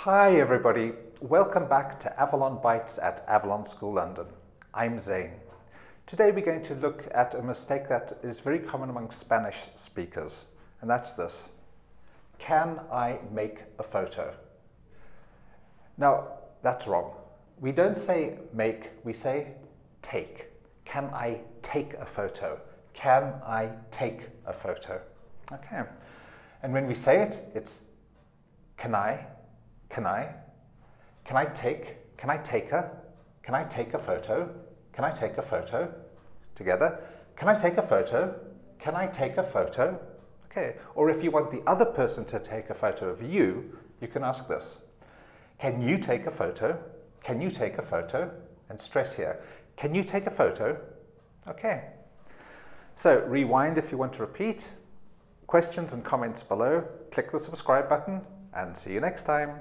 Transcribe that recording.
Hi everybody, welcome back to Avalon Bytes at Avalon School London. I'm Zane. Today we're going to look at a mistake that is very common among Spanish speakers, and that's this. Can I make a photo? Now, that's wrong. We don't say make, we say take. Can I take a photo? Can I take a photo? Okay. And when we say it, it's can I, can I, can I take, can I take a, can I take a photo? Can I take a photo? Together. Can I take a photo? Can I take a photo? Okay. Or if you want the other person to take a photo of you, you can ask this. Can you take a photo? Can you take a photo? And stress here. Can you take a photo? Okay. So rewind if you want to repeat. Questions and comments below. Click the subscribe button and see you next time.